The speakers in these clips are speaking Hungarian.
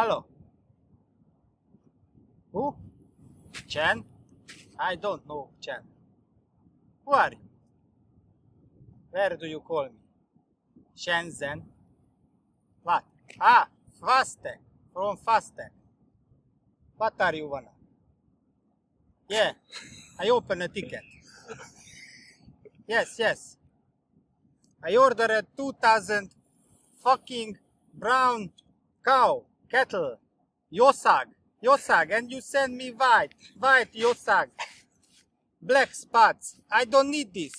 Hello. Who? Chen? I don't know Chen. Who are you? Where do you call me? Shenzhen? What? Ah, Fastech. From Fastech. What are you wanna? Yeah, I open a ticket. Yes, yes. I order a 2000 fucking brown cow, cattle, Yosag, Yosag, and you send me white, white Yosag, black spots. I don't need this.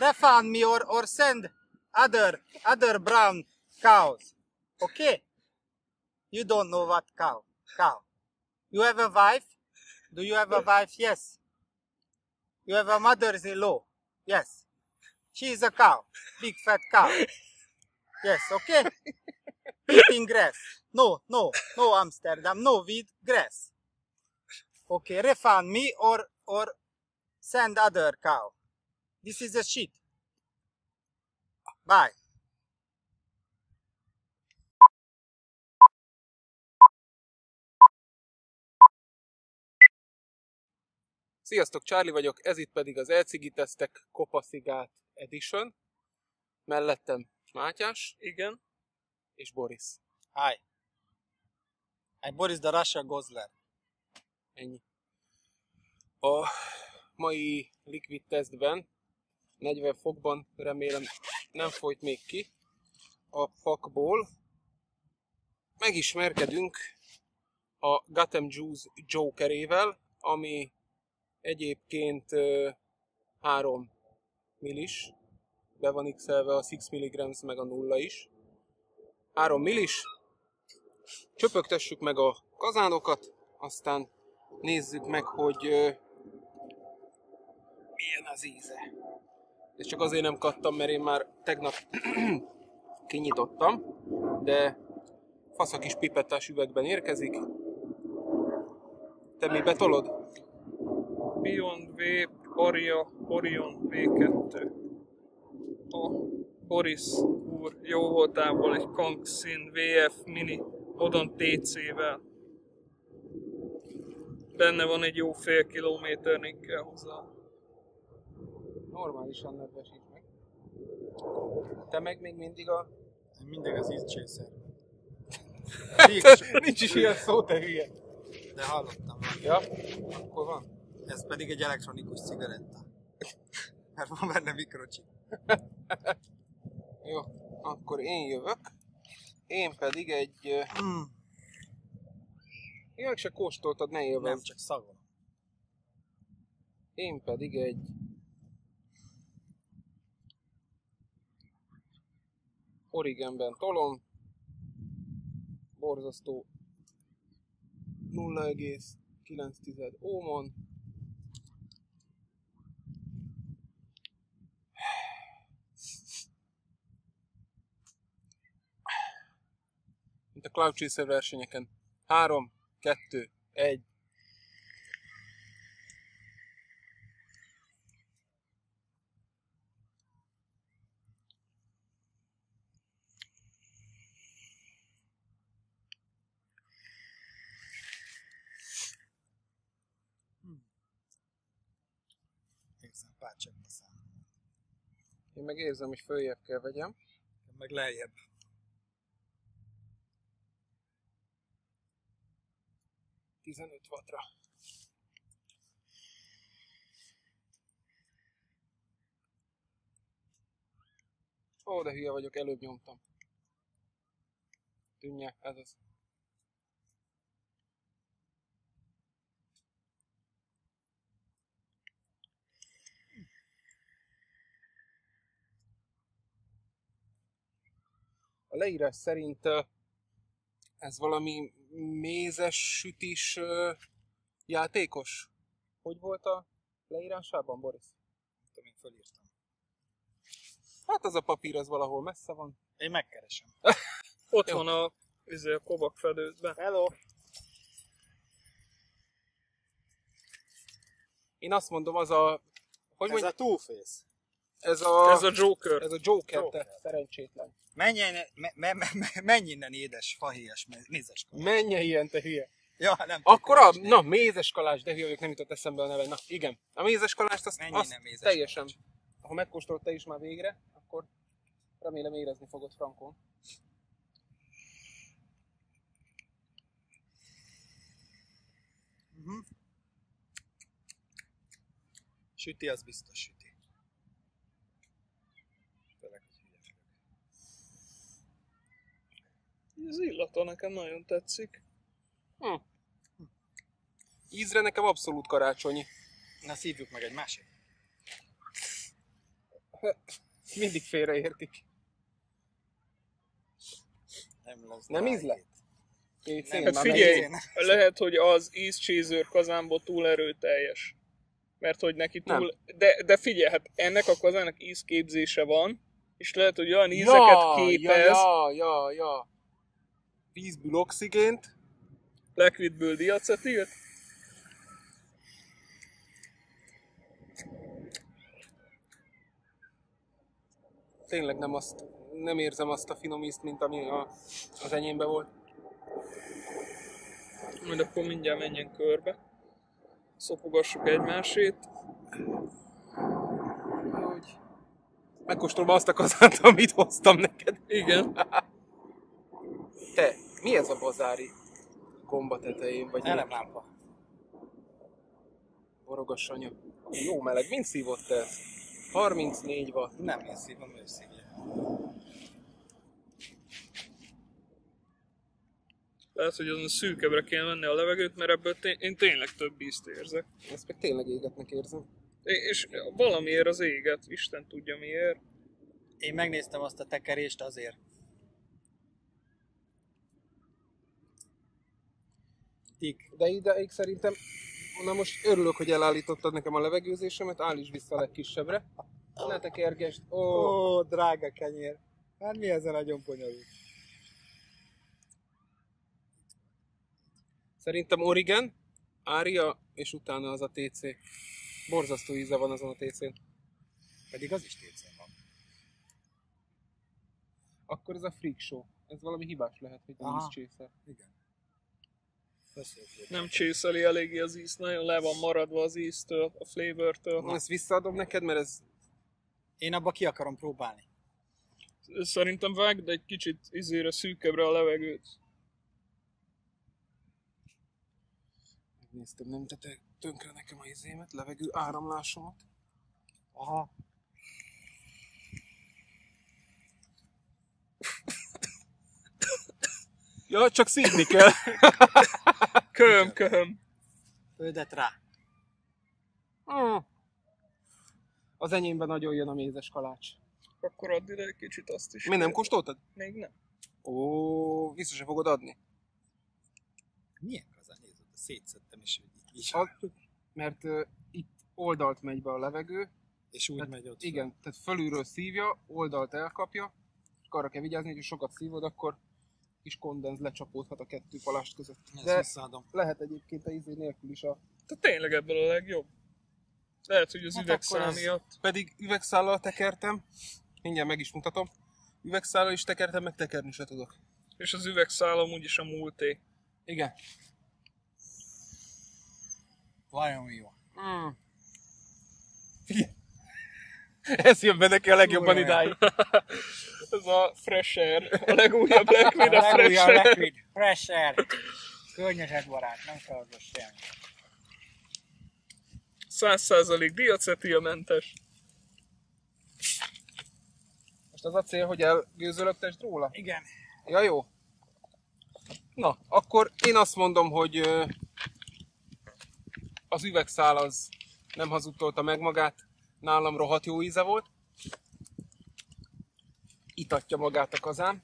Refund me or, or send other, other brown cows. Okay? You don't know what cow, cow. You have a wife? Do you have a wife? Yes. You have a mother-in-law? Yes. She is a cow, big fat cow. Yes, okay? Eating grass. No, no, no Amsterdam, no with grass. Okay, refund me or or send other cow. This is a shit. Bye. Sziasztok, Charlie vagyok, ez itt pedig az Elcigi Tesztek Kopaszigát Edition. Mellettem Mátyás Igen. És Boris. Hi. I'm Boris the Russia Gozler. Ennyi. A mai liquid tesztben 40 fokban remélem nem folyt még ki a pakból. Megismerkedünk a Gotham Juice Jokerével, ami egyébként 3 millis, be van x a 6 mg meg a nulla is. 3 millis. Csöpögtessük meg a kazánokat, aztán nézzük meg, hogy ö, milyen az íze. És csak azért nem kattam, mert én már tegnap kinyitottam, de fasz a kis pipettás üvegben érkezik. Te mi betolod? Beyond V, Aria, Orion V2. A Boris úr jó voltából egy Kangxin VF Mini Odon TC-vel. Benne van egy jó fél kilométernig kell hozzá. Normálisan nedvesíts meg. Te meg még mindig a... Mindig az ízcsészer. Nincs is ilyen szó, te hülye. De hallottam. Ja, akkor van. Ez pedig egy elektronikus cigaretta. Mert van benne mikrocsip. Jó, akkor én jövök. Én pedig egy... Mm, Én meg se kóstoltad, ne nem élvezd. csak szagol. Én pedig egy... Origenben tolom. Borzasztó 0,9 ómon. Cloud Chaser versenyeken. 3, 2, 1. Egészen pácsekba száll. Én meg érzem, hogy följebb kell vegyem. Meg lejjebb. Tizenöt wattra. Ó, de hülye vagyok, előbb nyomtam. Tűnje, ez az. A leírás szerint ez valami mézes sütis játékos. Hogy volt a leírásában, Boris? Tudom, én fölírtam. Hát az a papír az valahol messze van. Én megkeresem. Ott Jó. van a, izé, a kobak fedőzbe. Hello! Én azt mondom, az a... Hogy Ez mondjam? a Two-Face. Ez a... Ez a Joker. Ez a Joker, te szerencsétlen. Menj, innen- me, me, me, me, menj innen, édes, fahéjas, mézes kalács. Menj ilyen, te hülye. Ja, nem Akkor a, na, mézes kalács, de hülye vagyok, nem jutott eszembe a neve. Na, igen. A mézes kalást, azt, Menj azt mézes teljesen, kalács. ha megkóstolt te is már végre, akkor remélem érezni fogod Frankon. Mhm. Süti, az biztos süti. Tényleg, hogy hülye vagyok. Az illata nekem nagyon tetszik. Hm. Ízre nekem abszolút karácsonyi. Na szívjuk meg egy másik. Mindig félreértik. Nem lesz Nem? Két Nem, Hát figyelj, megint- lehet, hogy az ízcsézőr kazánból túl erőteljes. Mert hogy neki túl... De, de figyelj, hát ennek a kazánnak ízképzése van, és lehet, hogy olyan ízeket ja, képez, Ja, ja, ja, ja. Vízből oxigént, liquidből diacetilt, tényleg nem azt, nem érzem azt a finom ízt, mint ami a, az enyémben volt. majd akkor mindjárt menjen körbe. Szopogassuk egymásét. Hogy megkóstolom azt a kazánt, amit hoztam neked. Igen. Mi ez a bazári gomba tetején? Vagy mi? Elemlámpa. Borogas anya. Jó meleg, mint szívott ezt? 34 watt. Nem, én szívom őszigé. Lehet, hogy azon szűkebbre kéne venni a levegőt, mert ebből té- én tényleg több ízt érzek. Ezt meg tényleg égetnek érzem. É- És valamiért az éget, Isten tudja miért. Én megnéztem azt a tekerést azért. Tik. De ideig szerintem, na most örülök, hogy elállítottad nekem a levegőzésemet, állíts vissza a legkisebbre. Ne tekergesd. Ó, Ó, oh, drága kenyér. Hát mi ezen nagyon bonyolult? Szerintem Origen, Ária, és utána az a TC. Borzasztó íze van azon a TC-n. Pedig az is técén van. Akkor ez a freak show. Ez valami hibás lehet, hogy nem is csésze. Igen. Nem csészeli eléggé az ízt, nagyon le van maradva az íztől, a flavortől. Ezt visszaadom neked, mert ez Én abba ki akarom próbálni. Szerintem vágd egy kicsit izére szűkebbre a levegőt. Megnéztem, nem tette tönkre nekem a izémet, levegő áramlásomat. Aha. Ja, csak szívni kell. Köhöm, köhöm. Földet rá. Mm. Az enyémben nagyon jön a mézes kalács. Akkor add ide egy kicsit azt is. Mi nem kóstoltad? Még nem. Ó, vissza se fogod adni. Milyen kazán nézd, szétszettem és így, így. Az, mert uh, itt oldalt megy be a levegő. És úgy Tehát megy ott. Igen, tehát fölülről szívja, oldalt elkapja, és arra kell vigyázni, hogy sokat szívod, akkor kis kondenz lecsapódhat a kettő palást között. De visszaadom. lehet egyébként a izé nélkül is a... Tehát tényleg ebből a legjobb. Lehet, hogy az Hát üvegszám akkor ez- miatt. Pedig üvegszállal tekertem, mindjárt meg is mutatom. Üvegszállal is tekertem, meg tekerni se tudok. És az üvegszállam úgyis a múlté. Igen. Vajon jó. Mm. Figyelj. Ez jön be neki a legjobban Kurva idáig. Ez a Fresh Air. A legújabb Liquid a Fresh Legújabb Air. Liquid. Fresh air. Környezetbarát, nem szarvas semmi. 100% diacetilmentes. Most az a cél, hogy elgőzölögtesd róla? Igen. Ja, jó. Na, akkor én azt mondom, hogy az üvegszál az nem hazudtolta meg magát, nálam rohadt jó íze volt. Itatja magát a kazán.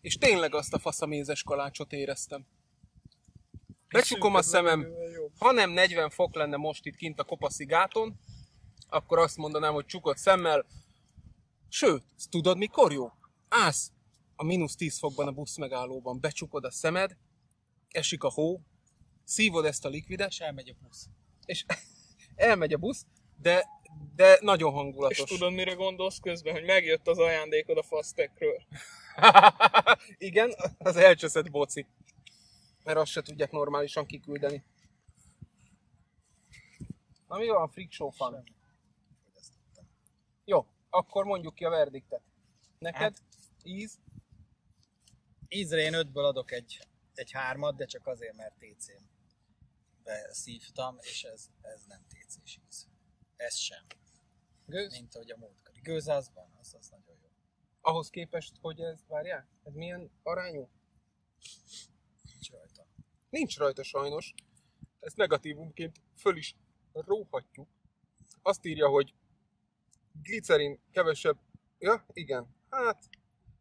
És tényleg azt a faszamézes kalácsot éreztem. Becsukom a szemem, ha nem 40 fok lenne most itt kint a kopaszi gáton, akkor azt mondanám, hogy csukott szemmel. Sőt, tudod mikor jó? Állsz a mínusz 10 fokban a busz megállóban, becsukod a szemed, esik a hó, szívod ezt a likvidet, És elmegy a busz. és elmegy a busz, de, de nagyon És hangulatos. tudod, mire gondolsz közben? Hogy megjött az ajándékod a Fastekről. Igen, az elcseszett boci. Mert azt se tudják normálisan kiküldeni. Na mi van, freak show fan? Jó, akkor mondjuk ki a verdiktet. Neked? Hát- Íz? Ízre én ötből adok egy, egy hármat, de csak azért, mert TC-n beszívtam, és ez, ez nem TC-s íz. Ez sem. Gőz? Mint ahogy a múltkori. Gőz az van, az, az nagyon jó. Ahhoz képest, hogy ez, várjál, ez milyen arányú? Nincs rajta. Nincs rajta sajnos. Ezt negatívumként föl is róhatjuk. Azt írja, hogy glicerin kevesebb, ja igen, hát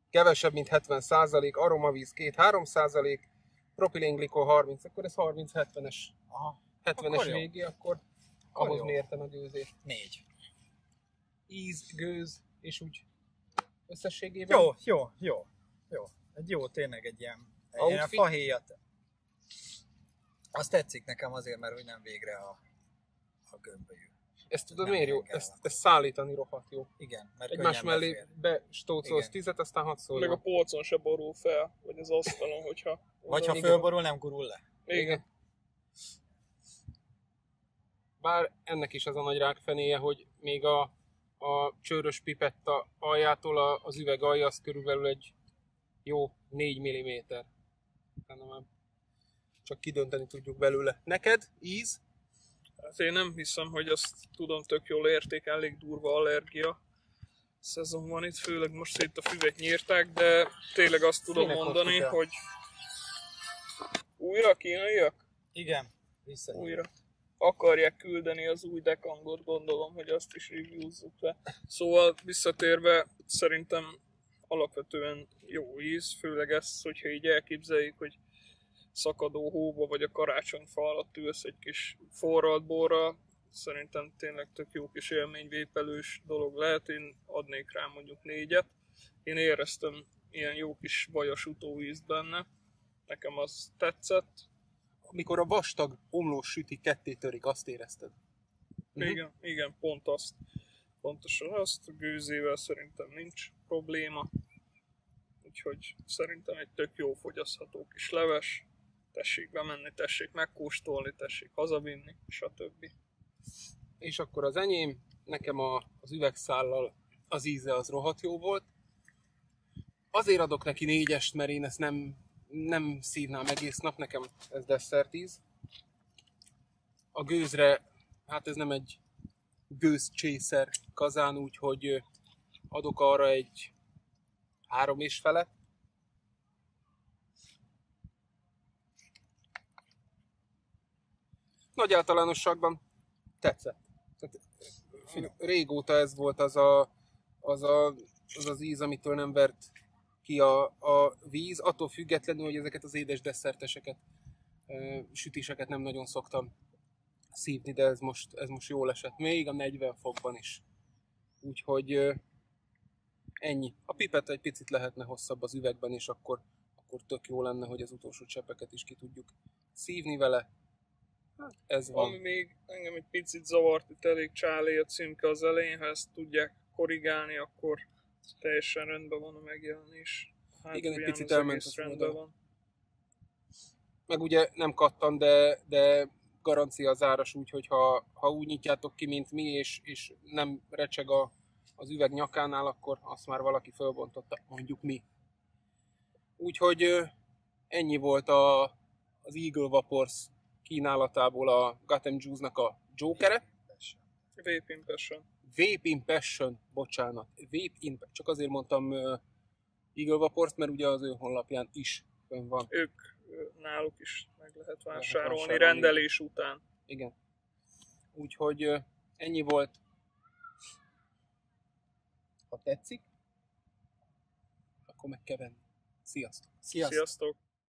kevesebb, mint 70%, aromavíz 2-3%, propilenglikol 30, akkor ez 30-70-es, Aha. 70-es Akkor végé, akkor Akkor ahhoz jó. mérten a gőzés. Négy. Íz, gőz, és úgy összességében. Jó, jó, jó. Jó. Egy jó, tényleg egy ilyen, egy ilyen Outfit? fahéjat. Azt tetszik nekem azért, mert hogy nem végre a, a gömbölyű. Ezt tudod Nem miért jó? Ezt, ezt szállítani rohadt jó. Igen, mert Egymás mellé bestócolsz Igen. tizet, aztán hadd Meg a polcon se borul fel, vagy az asztalon, hogyha... Vagy ha Igen. fölborul, nem gurul le. Igen. Bár ennek is az a nagy rákfenéje, hogy még a, a csőrös pipetta aljától a, az üveg alja az körülbelül egy jó 4 mm. már csak kidönteni tudjuk belőle. Neked íz? Hát én nem hiszem, hogy azt tudom tök jól értékelni, elég durva allergia szezon van itt, főleg most itt a füvek nyírták, de tényleg azt tudom Kinek mondani, hogy újra kínaiak? Igen. Vissza. Újra. Akarják küldeni az új dekangot, gondolom, hogy azt is reviewzzuk le. Szóval visszatérve, szerintem alapvetően jó íz, főleg ez, hogyha így elképzeljük, hogy szakadó hóba vagy a karácsonyfa alatt ülsz egy kis forralt borra, szerintem tényleg tök jó kis élményvépelős dolog lehet, én adnék rá mondjuk négyet. Én éreztem ilyen jó kis vajas utóízt benne, nekem az tetszett, Amikor a vastag omlós süti ketté törik, azt érezted? Mhm. Igen, igen, pont azt. Pontosan azt, a gőzével szerintem nincs probléma. Úgyhogy szerintem egy tök jó fogyasztható kis leves. Tessék bemenni, tessék megkóstolni, tessék hazavinni, stb. És akkor az enyém, nekem a, az üvegszállal az íze az rohadt jó volt. Azért adok neki négyest, mert én ezt nem, nem szívnám egész nap, nekem ez desszertíz. A gőzre, hát ez nem egy gőzcsészer kazán, úgyhogy adok arra egy három és fele. Nagy általánosságban tetszett. Tehát, finom. Régóta ez volt az a, az, a, az, az íz, amitől nem vert ki a, a víz, attól függetlenül, hogy ezeket az édes desszerteseket, ö, sütiseket nem nagyon szoktam szívni, de ez most, ez most jól esett. Még a 40 fokban is. Úgyhogy ennyi. A pipet egy picit lehetne hosszabb az üvegben, és akkor, akkor tök jó lenne, hogy az utolsó cseppeket is ki tudjuk szívni vele. Hát ez van. Ami még engem egy picit zavart, itt elég csálé a címke az elején, ha ezt tudják korrigálni, akkor teljesen rendben van a megjelenés. Hát Igen, egy picit az elment az rendben van. meg ugye nem kattan, de, de garancia az áras úgy, hogy ha, ha úgy nyitjátok ki, mint mi, és, és nem recseg a, az üveg nyakánál, akkor azt már valaki fölbontotta, mondjuk mi. Úgyhogy ennyi volt a, az Eagle Vapors kínálatából a Gotham Juice-nak a Jokere. Vape Impression. Vape Impression, bocsánat, Vape Imp- csak azért mondtam ö, Eagle Vapors, mert ugye az ő honlapján is fönn van. Ők náluk is meg lehet vásárolni vásárolni. rendelés után. Igen. Úgyhogy ö, ennyi volt. Ha tetszik, akkor meg kell venni. Sziasztok! Sziasztok! Sziasztok!